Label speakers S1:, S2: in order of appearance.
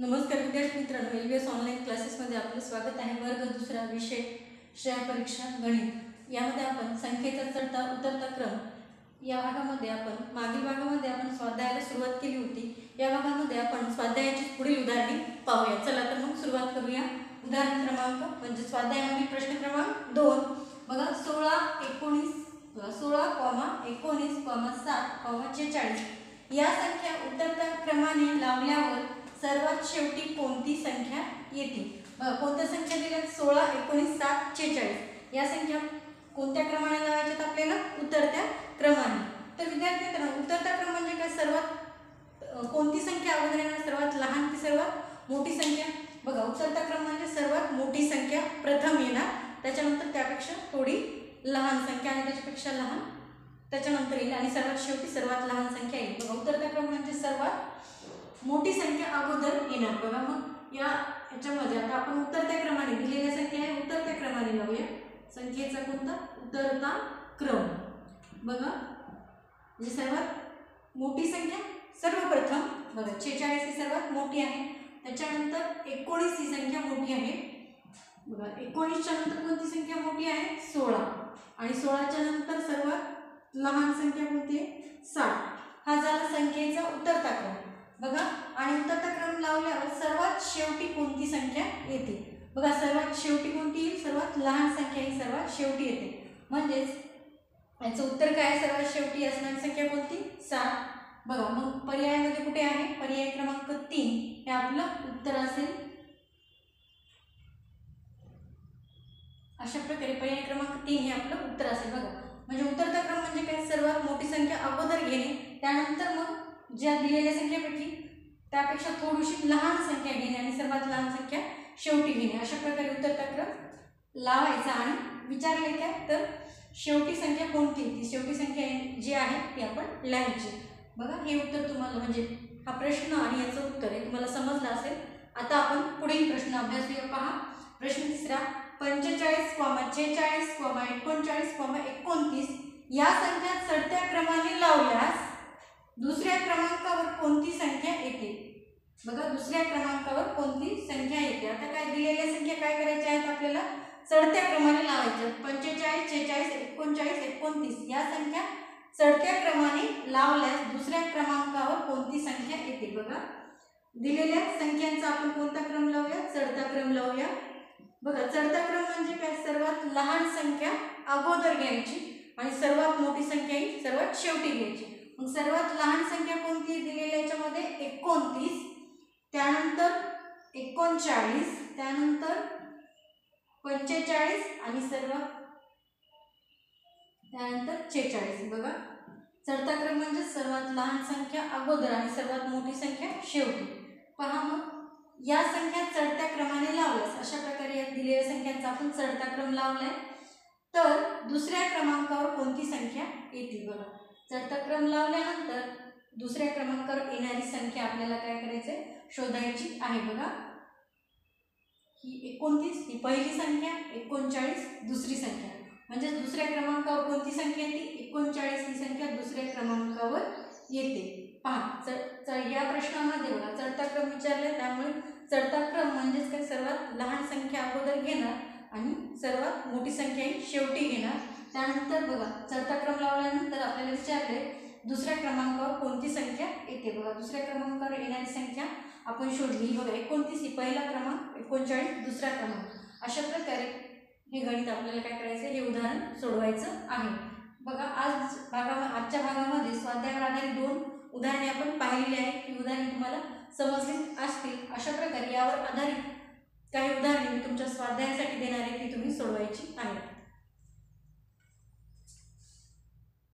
S1: नमस्कार विद्यार्थी मित्रांनो एल बी एस ऑनलाईन क्लासेसमध्ये आपलं स्वागत आहे. वर्ग दुसरा विषय श्रेया परीक्षा गणित. यामध्ये आपण संख्येचा चढता उतरता क्रम या भागामध्ये आपण मागील भागामध्ये आपण स्वाध्यायाला सुरुवात केली होती. या भागामध्ये आपण स्वाध्यायाची पुढील उदाहरणे पाहूया. चला तर मग सुरुवात करूया. उदाहरण क्रमांक म्हणजे स्वाध्यायामध्ये प्रश्न क्रमांक दोन. बघा सोळा एकोणीस सोळा कॉमा एकोणीस कॉमा सात कॉमा छेचाळीस या संख्या उतरता क्रमाने लावल्यावर सर्वात शेवटी कोणती संख्या येते? कोणत्या संख्या दिल्या? सोळा एकोणीस सात छेचाळीस या संख्या कोणत्या क्रमाने लावायच्यात आपल्याला? उतरत्या क्रमाने. तर विद्यार्थी मित्रांनो उतरता क्रम म्हणजे काय सर्वात कोणती संख्या अगोदर येणार? सर्वात लहान की सर्वात मोठी संख्या? बघा उतरता क्रम म्हणजे सर्वात मोठी संख्या प्रथम येणार. त्याच्यानंतर त्यापेक्षा थोडी लहान संख्या आणि त्याच्यापेक्षा लहान त्याच्यानंतर येईल. आणि सर्वात शेवटी सर्वात लहान संख्या येईल. बघा उतरता क्रम म्हणजे सर्वात मोठी संख्या अगोदर येणार. बघा मग या याच्यामध्ये आता आपण उतरत्या क्रमाने दिलेल्या संख्या आहे उतरत्या क्रमाने लावूया. संख्येचा कोणता? उतरता क्रम. बघा. म्हणजे सर्वात मोठी संख्या सर्वप्रथम बघा छेचाळीस ही सर्वात मोठी आहे. त्याच्यानंतर एकोणीस ही संख्या मोठी आहे. बघा एकोणीसच्या नंतर कोणती संख्या मोठी आहे? सोळा. आणि सोळाच्या नंतर सर्वात लहान संख्या कोणती आहे? साठ. हा झाला संख्येचा उतरता क्रम. बघा आणि उतरता क्रम लावल्यावर सर्वात शेवटी कोणती संख्या येते? बघा सर्वात शेवटी कोणती येईल? सर्वात लहान संख्या ही सर्वात शेवटी येते. म्हणजेच याचं उत्तर काय सर्वात शेवटी असणारी संख्या कोणती? सात. बघा मग पर्यायामध्ये कुठे आहे? पर्याय क्रमांक तीन. हे आपलं उत्तर असेल. अशा प्रकारे पर्याय क्रमांक तीन हे आपलं उत्तर असेल. बघा म्हणजे उतरता क्रम म्हणजे काय? सर्वात मोठी संख्या अगोदर घेणे. त्यानंतर मग ज्या दिलेल्या संख्येपैकी त्यापेक्षा थोडीशी लहान संख्या घेणे आणि सर्वात लहान संख्या शेवटी घेणे. अशा प्रकारे उत्तरचक्र लावायचा आणि विचारले काय? तर शेवटी संख्या कोणती? ती शेवटी संख्या जी आहे ती आपण लिहायची. बघा हे उत्तर तुम्हाला म्हणजे हा प्रश्न आणि याचं उत्तर आहे तुम्हाला समजलं असेल. आता आपण पुढील प्रश्न अभ्यासूया पहा प्रश्न तिसरा पंचेचाळीस कॉमा छेचाळीस कॉमा एकोणचाळीस कॉमा एकोणतीस या संख्या चढत्या क्रमाने लावल्यास दुसऱ्या क्रमांकावर कोणती संख्या येते? बघा दुसऱ्या क्रमांकावर कोणती संख्या येते? आता काय दिलेल्या संख्या काय करायच्या आहेत आपल्याला? चढत्या क्रमाने लावायच्या पंचेचाळीस छेचाळीस एकोणचाळीस एकोणतीस या संख्या चढत्या क्रमाने लावल्यास दुसऱ्या क्रमांकावर कोणती संख्या येते? बघा दिलेल्या संख्यांचा आपण कोणता क्रम लावूया? चढता क्रम लावूया. बघा चढता क्रम म्हणजे काय? सर्वात लहान संख्या अगोदर घ्यायची आणि सर्वात मोठी संख्या ही सर्वात शेवटी घ्यायची. मग सर्वात लहान संख्या कोणती आहे दिलेल्या याच्यामध्ये? एकोणतीस. त्यानंतर एकोणचाळीस. त्यानंतर पंचेचाळीस आणि सर्व त्यानंतर छेचाळीस. बघा. चढता क्रम म्हणजे सर्वात लहान संख्या अगोदर आणि सर्वात मोठी संख्या शेवटी. पहा मग. या संख्या चढत्या क्रमाने लावल्यास अशा प्रकारे या दिलेल्या संख्यांचा आपण चढता क्रम लावलाय. तर दुसऱ्या क्रमांकावर कोणती संख्या येते? बघा. चढता क्रम लावल्यानंतर दुसऱ्या क्रमांकावर येणारी संख्या आपल्याला काय करायचंय? शोधायची आहे बघा. ही एकोणतीस ही पहिली संख्या एकोणचाळीस दुसरी संख्या. म्हणजे दुसऱ्या क्रमांकावर कोणती संख्या येते? एकोणचाळीस ही संख्या दुसऱ्या क्रमांकावर येते. पहा चढ चढ या प्रश्नामध्ये बघा चढता क्रम विचारले त्यामुळे चढता क्रम म्हणजेच काय? सर्वात लहान संख्या अगोदर घेणार आणि सर्वात मोठी संख्या ही शेवटी घेणार. त्यानंतर बघा चढता क्रम लावल्यानंतर आपल्याला विचारले दुसऱ्या क्रमांकावर कोणती संख्या येते? बघा दुसऱ्या क्रमांकावर येणारी संख्या आपण शोधली. बघा एकोणतीस ही पहिला क्रमांक एकोणचाळीस दुसरा क्रमांक. अशा प्रकारे हे गणित आपल्याला काय करायचं हे उदाहरण सोडवायचं आहे. बघा आज भागा आजच्या भागामध्ये स्वाध्यायावर आधारित दोन उदाहरणे आपण पाहिलेली आहेत. ही उदाहरणे तुम्हाला समजली असतील. अशा प्रकारे यावर आधारित काही उदाहरणे मी तुमच्या स्वाध्यायासाठी देणार आहे ती तुम्ही सोडवायची आहेत.